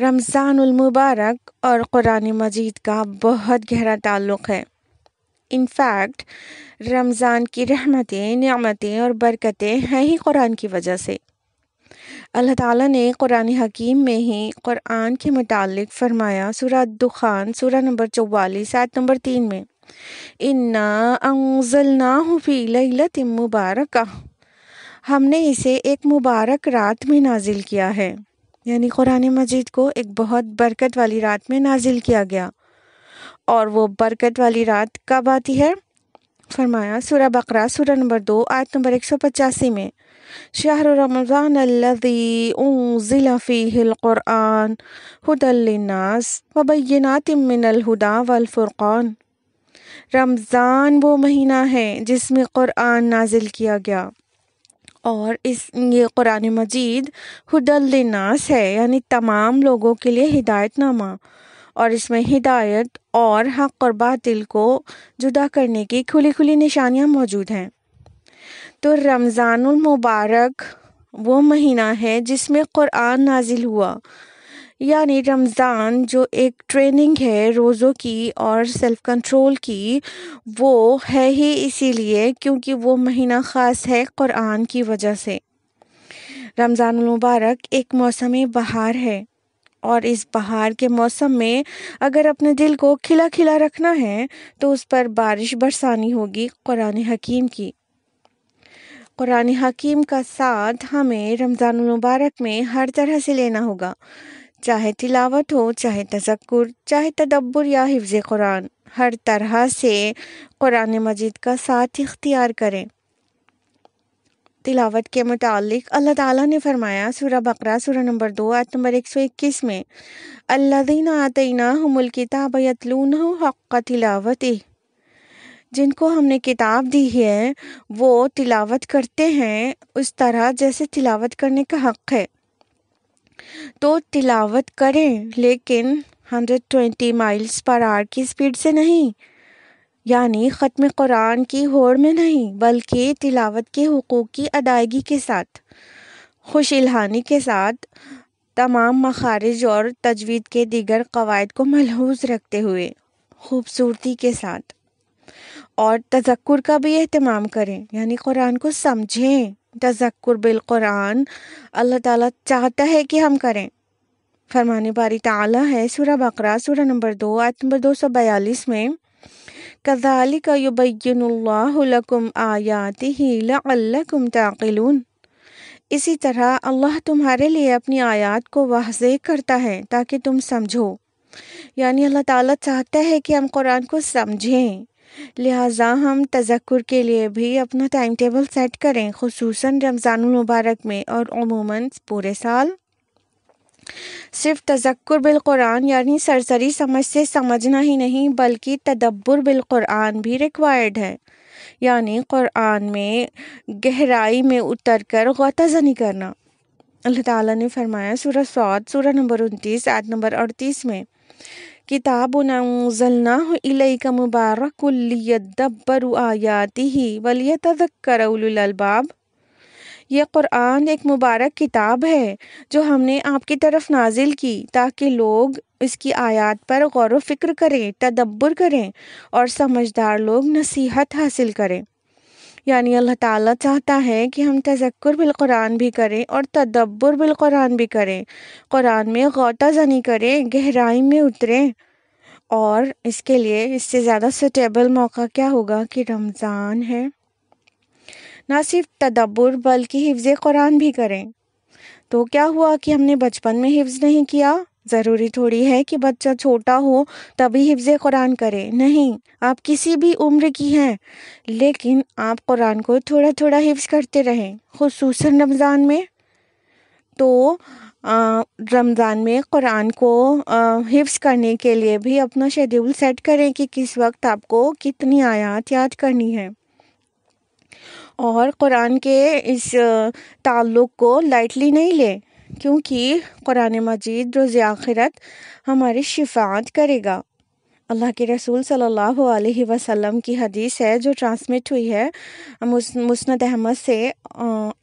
रमज़ानुल मुबारक और कुरान मजीद का बहुत गहरा ताल्लुक़ है। इनफैक्ट रमज़ान की रहमतें, नियामतें और बरकतें हैं ही कुरान की वजह से। अल्लाह ताला ने कुरान हकीम में ही कुरान के मुतालिक फरमाया सूरह दुखान सूरह नंबर चौवालीस, आयत नंबर तीन में, इन्ना अंज़लनाहु फ़ी लैलतिन मुबारक। हमने इसे एक मुबारक रात में नाजिल किया है। यानी कुरान मजीद को एक बहुत बरकत वाली रात में नाजिल किया गया। और वो बरकत वाली रात कब आती है? फरमाया सूरह बकरा सूरह नंबर दो, आयत नंबर एक सौ पचासी में। शहर रमज़ान अल्लज़ी उन्ज़िल फ़ीहिल क़ुरआन, हुदल लिन्नास व हुदा वल रमज़ान वो महीना है जिसमें क़ुरआन नाजिल किया गया। और इस, ये कुरान मजीद हदलनास है, यानी तमाम लोगों के लिए हिदायत नामा और इसमें हिदायत और हक और बातिल को जुदा करने की खुली खुली निशानियाँ मौजूद हैं। तो रमज़ानमबारक मुबारक वो महीना है जिसमें कुरान नाजिल हुआ। यानी रमज़ान जो एक ट्रेनिंग है रोज़ों की और सेल्फ कंट्रोल की, वो है ही इसीलिए क्योंकि वो महीना ख़ास है कुरान की वजह से। रमज़ान मुबारक एक मौसम बहार है और इस बहार के मौसम में अगर अपने दिल को खिला खिला रखना है तो उस पर बारिश बरसानी होगी कुरान हकीम की। कुरान हकीम का साथ हमें रमज़ान मुबारक में हर तरह से लेना होगा। चाहे तिलावत हो, चाहे तजक्कुर, चाहे तदब्बर या हिफ्ज़ कुरान, हर तरह से कुरान मजीद का साथ इख्तियार करें। तिलावत के मुतालिक अल्लाह ताला ने फरमाया सूरह बकरा सूरह नंबर दो, आयत नंबर एक सौ इक्कीस में अल्लादीना आतना हमुल किताब यतलून हक़ तिलावत। जिनको हमने किताब दी है, वो तिलावत करते हैं, उस तरह जैसे तिलावत करने का हक़ है। तो तिलावत करें, लेकिन 120 माइल्स पर आर की स्पीड से नहीं। यानी ख़त्म कुरान की होड़ में नहीं, बल्कि तिलावत के हकूक़ की अदायगी के साथ, खुश इल्हानी के साथ तमाम मखारिज और तजवीद के दीगर कवायद को मलहूज रखते हुए, खूबसूरती के साथ, और तजक्र का भी अहतमाम करें। यानी कुरान को समझें। तजक्र बिल कुरान। अल्लाह ताला चाहता है कि हम करें। फरमाने बारी ताला है सूरह बकरा सूरह नंबर दो, आयत नंबर दो सौ बयालीस में, कज़ालिक युबय्यिनुल्लाहुलकुम आयातिही लअल्लकुम ताक़िलून। इसी तरह अल्लाह तुम्हारे लिए अपनी आयत को वाज़े करता है ताकि तुम समझो। यानी अल्लाह ताला चाहता है कि हम कुरान को समझें। लिहाजा हम तजक्र के लिए भी अपना टाइम टेबल सेट करें खसूस रमज़ान मुबारक में और अमूमन पूरे साल। सिर्फ़ तजक्र बिलकुरान यानी सरसरी समझ से समझना ही नहीं, बल्कि तदब्बर बिलकुरान भी रिक्वायर्ड है। यानी कुरान में गहराई में उतर कर गौताजनी करना। अल्लाह ताला ने फरमाया, सूरह सौद सूरह नंबर उनतीस, आयत नंबर अड़तीस में किताब इलैका मुबारकुल लियद्दब्बरु आयातिही वलियतज़क्कर उलुल अलबाब यह कुरान एक मुबारक किताब है, जो हमने आपकी तरफ़ नाजिल की, ताकि लोग इसकी आयात पर गौर फ़िक्र करें, तदब्बर करें, और समझदार लोग नसीहत हासिल करें। यानी अल्लाह ताला चाहता है कि हम तजक्र बिल कुरान भी करें और तदब्बर बिल कुरान भी करें। कुरान में गौता जनी करें, गहराई में उतरें और इसके लिए इससे ज़्यादा सुटेबल मौका क्या होगा कि रमज़ान है। ना सिर्फ़ तदब्बर बल्कि हिफ्ज़ कुरान भी करें। तो क्या हुआ कि हमने बचपन में हिफ्ज़ नहीं किया? ज़रूरी थोड़ी है कि बच्चा छोटा हो, तभी हिफ्ज़ कुरान करे। नहीं, आप किसी भी उम्र की हैं, लेकिन आप कुरान को थोड़ा थोड़ा हिफ्ज़ करते रहें खसूस रमज़ान में। तो रमज़ान में कुरान को हिफ्स करने के लिए भी अपना शेड्यूल सेट करें कि किस वक्त आपको कितनी आयात याद करनी है। और कुरान के इस ताल्लुक़ को लाइटली नहीं लें। क्योंकि कुरान मजीद, रोज़ आखिरत हमारी शिफात करेगा। अल्लाह के रसूल सल्लल्लाहु अलैहि वसल्लम की हदीस है, जो ट्रांसमिट हुई है मुस्नद अहमद से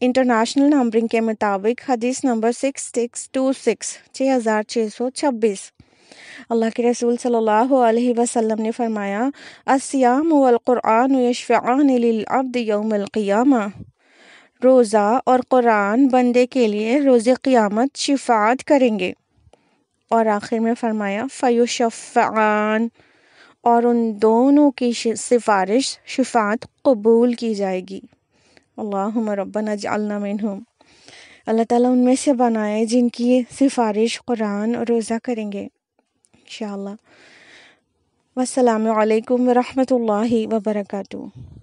इंटरनेशनल नंबरिंग के मुताबिक, हदीस number six six two six छः हज़ार छः सौ छब्बीस। अल्लाह के रसूल सल्लल्लाहु अलैहि वसल्लम ने फरमाया अस्याम वल कुरान यशफ़ान लिल अब्द रोज़ा और कुरान बंदे के लिए रोज़ क़ियामत शिफात करेंगे। और आखिर में फरमाया फ़युशफ़ान और उन दोनों की सिफारिश शिफात कबूल की जाएगी। जअलना मिनहुम। अल्लाह ताला उनमें से बनाए जिनकी सिफारिश कुरान और रोज़ा करेंगे इंशाल्लाह वस्सलामु अलैकुम वरहमतुल्लाहि वबरकातुहू।